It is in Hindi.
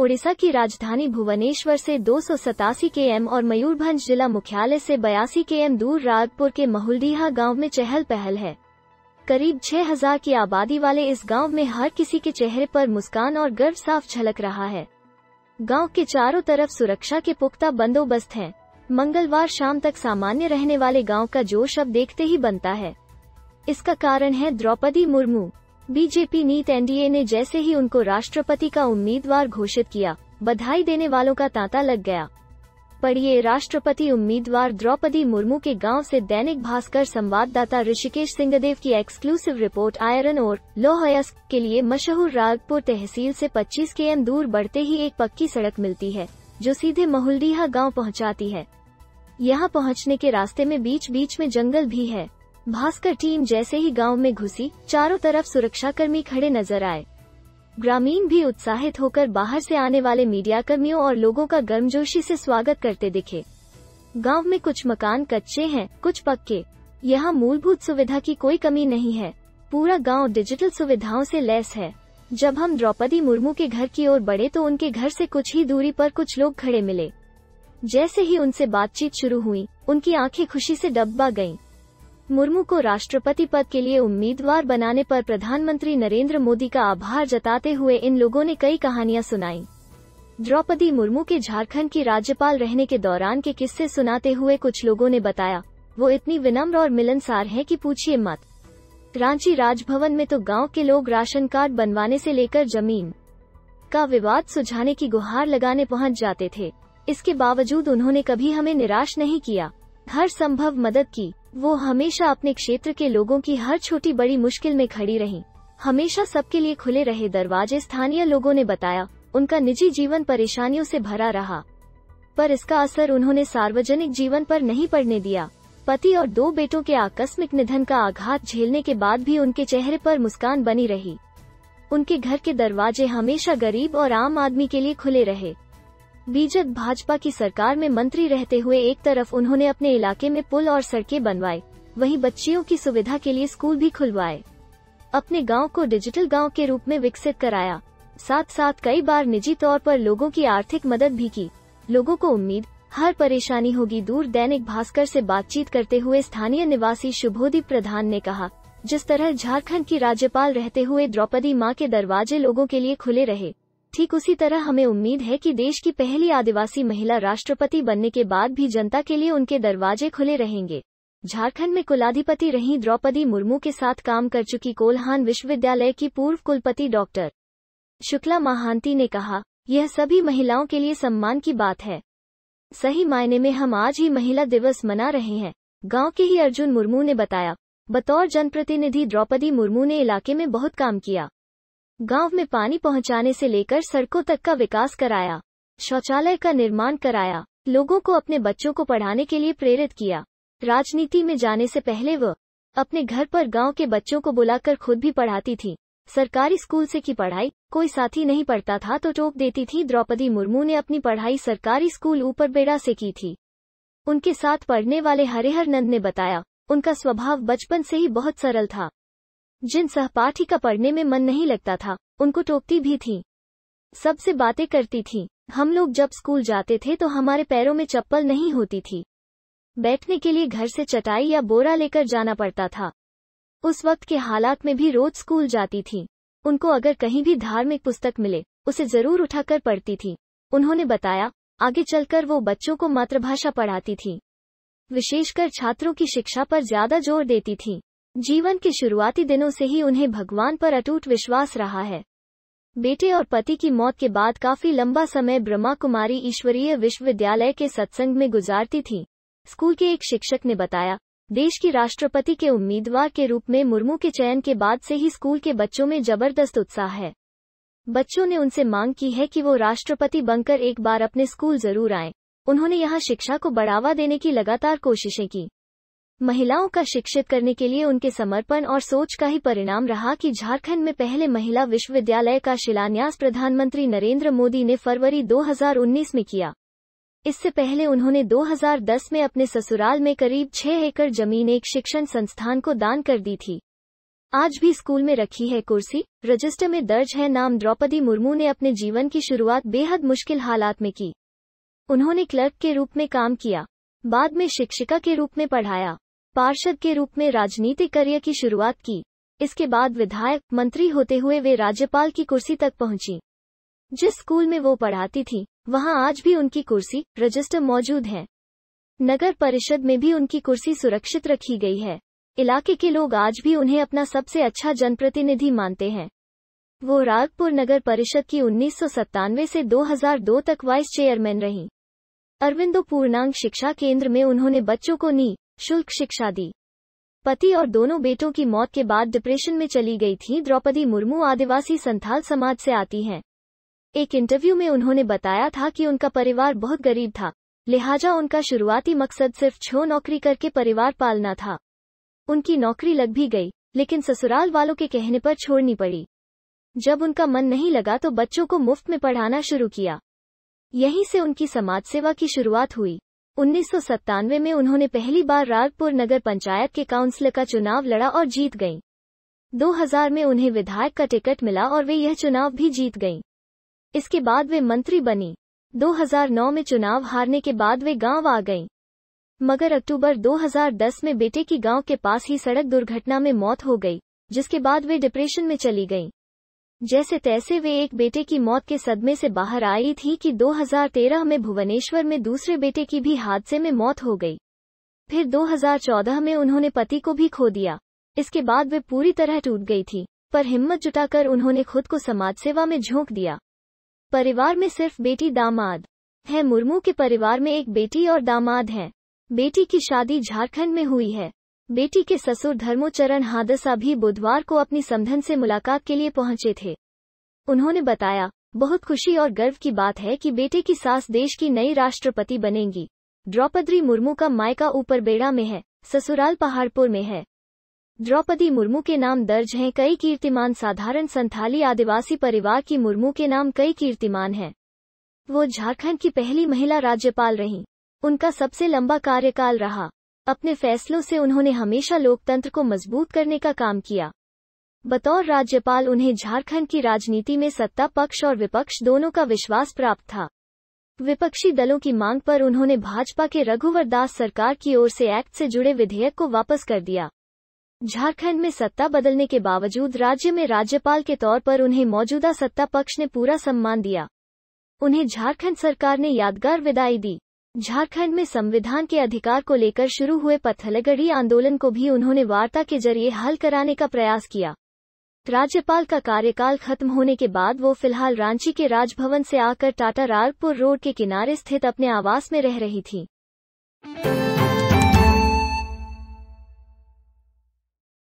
ओडिशा की राजधानी भुवनेश्वर से दो के एम और मयूरभंज जिला मुख्यालय से बयासी के एम दूर राजपुर के महुलडीहा गाँव में चहल पहल है। करीब 6000 की आबादी वाले इस गाँव में हर किसी के चेहरे पर मुस्कान और गर्व साफ़ झलक रहा है। गाँव के चारों तरफ़ सुरक्षा के पुख्ता बंदोबस्त हैं। मंगलवार शाम तक सामान्य रहने वाले गाँव का जोश अब देखते ही बनता है। इसका कारण है द्रौपदी मुर्मू। बीजेपी नीत एनडीए ने जैसे ही उनको राष्ट्रपति का उम्मीदवार घोषित किया, बधाई देने वालों का तांता लग गया। पढ़िए राष्ट्रपति उम्मीदवार द्रौपदी मुर्मू के गाँव से दैनिक भास्कर संवाददाता ऋषिकेश सिंहदेव की एक्सक्लूसिव रिपोर्ट आयरन और लोहयस्क के लिए मशहूर रागपुर तहसील से 25 के दूर बढ़ते ही एक पक्की सड़क मिलती है, जो सीधे महुलडीहा गाँव पहुंचाती है। यहाँ पहुँचने के रास्ते में बीच बीच में जंगल भी है। भास्कर टीम जैसे ही गाँव में घुसी, चारों तरफ़ सुरक्षाकर्मी खड़े नज़र आए। ग्रामीण भी उत्साहित होकर बाहर से आने वाले मीडिया कर्मियों और लोगों का गर्मजोशी से स्वागत करते दिखे। गाँव में कुछ मकान कच्चे हैं, कुछ पक्के। यहाँ मूलभूत सुविधा की कोई कमी नहीं है। पूरा गाँव डिजिटल सुविधाओं से लैस है। जब हम द्रौपदी मुर्मू के घर की ओर बढ़े तो उनके घर से कुछ ही दूरी पर कुछ लोग खड़े मिले। जैसे ही उनसे बातचीत शुरू हुई, उनकी आँखें खुशी से डब्बा गईं। मुर्मू को राष्ट्रपति पद के लिए उम्मीदवार बनाने पर प्रधानमंत्री नरेंद्र मोदी का आभार जताते हुए इन लोगों ने कई कहानियाँ सुनाई। द्रौपदी मुर्मू के झारखंड की राज्यपाल रहने के दौरान के किस्से सुनाते हुए कुछ लोगों ने बताया, वो इतनी विनम्र और मिलनसार है कि पूछिए मत। रांची राजभवन में तो गाँव के लोग राशन कार्ड बनवाने से लेकर ज़मीन का विवाद सुझाने की गुहार लगाने पहुँच जाते थे। इसके बावजूद उन्होंने कभी हमें निराश नहीं किया। हर संभव मदद की। वो हमेशा अपने क्षेत्र के लोगों की हर छोटी बड़ी मुश्किल में खड़ी रही। हमेशा सबके लिए खुले रहे दरवाजे स्थानीय लोगों ने बताया, उनका निजी जीवन परेशानियों से भरा रहा। पर इसका असर उन्होंने सार्वजनिक जीवन पर नहीं पड़ने दिया। पति और दो बेटों के आकस्मिक निधन का आघात झेलने के बाद भी उनके चेहरे पर मुस्कान बनी रही। उनके घर के दरवाजे हमेशा गरीब और आम आदमी के लिए खुले रहे। बीजेपी भाजपा की सरकार में मंत्री रहते हुए एक तरफ़ उन्होंने अपने इलाके में पुल और सड़कें बनवाए वहीं बच्चियों की सुविधा के लिए स्कूल भी खुलवाए। अपने गाँव को डिजिटल गाँव के रूप में विकसित कराया। साथ साथ कई बार निजी तौर पर लोगों की आर्थिक मदद भी की। लोगों को उम्मीद, हर परेशानी होगी दूर दैनिक भास्कर से बातचीत करते हुए स्थानीय निवासी शुभोदीप प्रधान ने कहा, जिस तरह झारखंड की राज्यपाल रहते हुए द्रौपदी माँ के दरवाजे लोगों के लिए खुले रहे ठीक उसी तरह हमें उम्मीद है कि देश की पहली आदिवासी महिला राष्ट्रपति बनने के बाद भी जनता के लिए उनके दरवाजे खुले रहेंगे। झारखंड में कुलाधिपति रही द्रौपदी मुर्मू के साथ काम कर चुकी कोल्हान विश्वविद्यालय की पूर्व कुलपति डॉक्टर शुक्ला महांती ने कहा, यह सभी महिलाओं के लिए सम्मान की बात है। सही मायने में हम आज ही महिला दिवस मना रहे हैं। गाँव के ही अर्जुन मुर्मू ने बताया, बतौर जनप्रतिनिधि द्रौपदी मुर्मू ने इलाके में बहुत काम किया। गाँव में पानी पहुँचाने से लेकर सड़कों तक का विकास कराया, शौचालय का निर्माण कराया, लोगों को अपने बच्चों को पढ़ाने के लिए प्रेरित किया। राजनीति में जाने से पहले वह अपने घर पर गाँव के बच्चों को बुलाकर खुद भी पढ़ाती थी। सरकारी स्कूल से की पढ़ाई, कोई साथी नहीं पढ़ता था तो टोक देती थी, द्रौपदी मुर्मू ने अपनी पढ़ाई सरकारी स्कूल ऊपर बेड़ा से की थी। उनके साथ पढ़ने वाले हरिहर नंद ने बताया, उनका स्वभाव बचपन से ही बहुत सरल था। जिन सहपाठी का पढ़ने में मन नहीं लगता था, उनको टोकती भी थी। सबसे बातें करती थी, हम लोग जब स्कूल जाते थे तो हमारे पैरों में चप्पल नहीं होती थी। बैठने के लिए घर से चटाई या बोरा लेकर जाना पड़ता था। उस वक्त के हालात में भी रोज स्कूल जाती थी। उनको अगर कहीं भी धार्मिक पुस्तक मिले, उसे ज़रूर उठाकर पढ़ती थी। उन्होंने बताया, आगे चलकर वो बच्चों को मातृभाषा पढ़ाती थी। विशेषकर छात्रों की शिक्षा पर ज़्यादा ज़ोर देती थी। जीवन के शुरुआती दिनों से ही उन्हें भगवान पर अटूट विश्वास रहा है। बेटे और पति की मौत के बाद काफ़ी लंबा समय ब्रह्मा कुमारी ईश्वरीय विश्वविद्यालय के सत्संग में गुजारती थी। स्कूल के एक शिक्षक ने बताया, देश की राष्ट्रपति के उम्मीदवार के रूप में मुर्मू के चयन के बाद से ही स्कूल के बच्चों में ज़बरदस्त उत्साह है। बच्चों ने उनसे मांग की है कि वो राष्ट्रपति बनकर एक बार अपने स्कूल ज़रूर आए। उन्होंने यहाँ शिक्षा को बढ़ावा देने की लगातार कोशिशें की। महिलाओं का शिक्षित करने के लिए उनके समर्पण और सोच का ही परिणाम रहा कि झारखंड में पहले महिला विश्वविद्यालय का शिलान्यास प्रधानमंत्री नरेंद्र मोदी ने फरवरी 2019 में किया। इससे पहले उन्होंने 2010 में अपने ससुराल में करीब 6 एकड़ ज़मीन एक शिक्षण संस्थान को दान कर दी थी। आज भी स्कूल में रखी है कुर्सी, रजिस्टर में दर्ज है नाम द्रौपदी मुर्मू ने अपने जीवन की शुरुआत बेहद मुश्किल हालात में की। उन्होंने क्लर्क के रूप में काम किया, बाद में शिक्षिका के रूप में पढ़ाया। पार्षद के रूप में राजनीतिक करियर की शुरुआत की। इसके बाद विधायक, मंत्री होते हुए वे राज्यपाल की कुर्सी तक पहुँची। जिस स्कूल में वो पढ़ाती थी, वहाँ आज भी उनकी कुर्सी, रजिस्टर मौजूद है। नगर परिषद में भी उनकी कुर्सी सुरक्षित रखी गई है। इलाके के लोग आज भी उन्हें अपना सबसे अच्छा जनप्रतिनिधि मानते हैं। वो रागपुर नगर परिषद की उन्नीस सौ सत्तानवे से 2002 तक वाइस चेयरमैन रहीं। अरविंदो पूर्णांग शिक्षा केंद्र में उन्होंने बच्चों को नी शुल्क शिक्षा दी। पति और दोनों बेटों की मौत के बाद डिप्रेशन में चली गई थी, द्रौपदी मुर्मू आदिवासी संथाल समाज से आती हैं। एक इंटरव्यू में उन्होंने बताया था कि उनका परिवार बहुत गरीब था, लिहाजा उनका शुरुआती मकसद सिर्फ़ छो नौकरी करके परिवार पालना था। उनकी नौकरी लग भी गई, लेकिन ससुराल वालों के कहने पर छोड़नी पड़ी। जब उनका मन नहीं लगा तो बच्चों को मुफ़्त में पढ़ाना शुरू किया। यहीं से उनकी समाज सेवा की शुरुआत हुई। उन्नीस सौ सत्तानवे में उन्होंने पहली बार रागपुर नगर पंचायत के काउंसिलर का चुनाव लड़ा और जीत गईं। 2000 में उन्हें विधायक का टिकट मिला और वे यह चुनाव भी जीत गईं। इसके बाद वे मंत्री बनी 2009 में चुनाव हारने के बाद वे गाँव आ गईं। मगर अक्टूबर 2010 में बेटे की गाँव के पास ही सड़क दुर्घटना में मौत हो गई, जिसके बाद वे डिप्रेशन में चली गईं। जैसे तैसे वे एक बेटे की मौत के सदमे से बाहर आई थी कि 2013 में भुवनेश्वर में दूसरे बेटे की भी हादसे में मौत हो गई। फिर 2014 में उन्होंने पति को भी खो दिया। इसके बाद वे पूरी तरह टूट गई थी, पर हिम्मत जुटाकर उन्होंने खुद को समाज सेवा में झोंक दिया। परिवार में सिर्फ़ बेटी दामाद है। मुर्मू के परिवार में एक बेटी और दामाद हैं। बेटी की शादी झारखंड में हुई है। बेटी के ससुर धर्मोचरण हादसा भी बुधवार को अपनी समधन से मुलाकात के लिए पहुँचे थे। उन्होंने बताया, बहुत खुशी और गर्व की बात है कि बेटे की सास देश की नई राष्ट्रपति बनेंगी। द्रौपदी मुर्मू का मायका ऊपर बेड़ा में है, ससुराल पहाड़पुर में है। द्रौपदी मुर्मू के नाम दर्ज हैं, कई कीर्तिमान साधारण संथाली आदिवासी परिवार की मुर्मू के नाम कई कीर्तिमान हैं। वो झारखंड की पहली महिला राज्यपाल रहीं। उनका सबसे लंबा कार्यकाल रहा। अपने फैसलों से उन्होंने हमेशा लोकतंत्र को मज़बूत करने का काम किया। बतौर राज्यपाल उन्हें झारखंड की राजनीति में सत्ता, पक्ष और विपक्ष दोनों का विश्वास प्राप्त था। विपक्षी दलों की मांग पर उन्होंने भाजपा के रघुवर दास सरकार की ओर से एक्ट से जुड़े विधेयक को वापस कर दिया। झारखंड में सत्ता बदलने के बावजूद राज्य में राज्यपाल के तौर पर उन्हें मौजूदा सत्ता पक्ष ने पूरा सम्मान दिया। उन्हें झारखंड सरकार ने यादगार विदाई दी। झारखंड में संविधान के अधिकार को लेकर शुरू हुए पत्थलगढ़ी आंदोलन को भी उन्होंने वार्ता के ज़रिए हल कराने का प्रयास किया। राज्यपाल का कार्यकाल खत्म होने के बाद वो फ़िलहाल रांची के राजभवन से आकर टाटा रालपुर रोड के किनारे स्थित अपने आवास में रह रही थी।